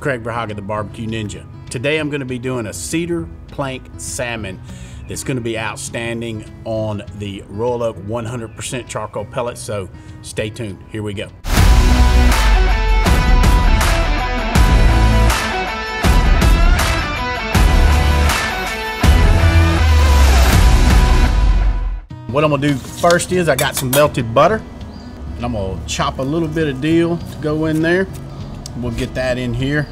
Craig Verhagen, the Barbecue Ninja. Today I'm going to be doing a cedar plank salmon that's going to be outstanding on the Royal Oak 100% charcoal pellet. So stay tuned. Here we go. What I'm gonna do first is I got some melted butter and I'm gonna chop a little bit of dill to go in there. We'll get that in here.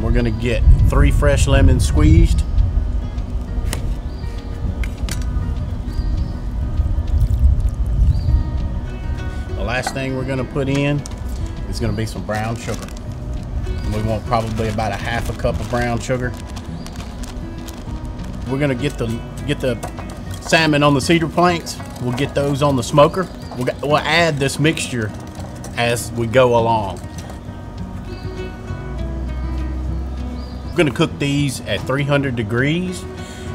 We're gonna get three fresh lemons squeezed. The last thing we're gonna put in is gonna be some brown sugar. We want probably about a half a cup of brown sugar. We're gonna get the get the salmon on the cedar planks. We'll get those on the smoker. We'll, we'll add this mixture as we go along. We're gonna cook these at 300 degrees,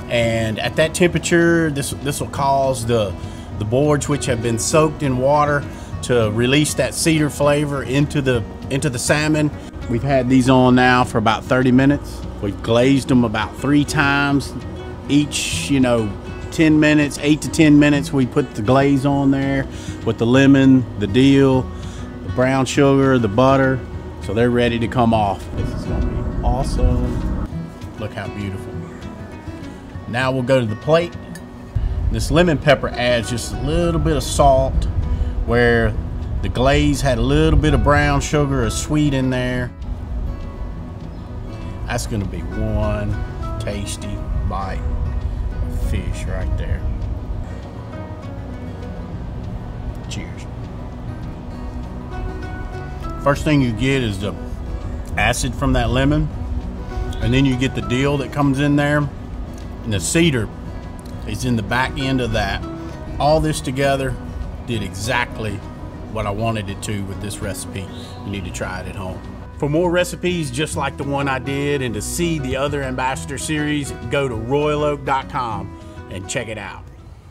and at that temperature, this this will cause the the boards which have been soaked in water to release that cedar flavor into the into the salmon. We've had these on now for about 30 minutes. We've glazed them about three times each, you know, 10 minutes, 8 to 10 minutes, we put the glaze on there with the lemon, the dill, the brown sugar, the butter. So they're ready to come off. This is gonna be awesome. Look how beautiful. Now we'll go to the plate. This lemon pepper adds just a little bit of salt where the glaze had a little bit of brown sugar, a sweet in there. That's gonna be one tasty bite of fish right there. Cheers. First thing you get is the acid from that lemon, and then you get the dill that comes in there, and the cedar is in the back end of that. All this together did exactly what I wanted it to with this recipe. You need to try it at home. For more recipes just like the one I did and to see the other Ambassador series, go to royaloak.com and check it out.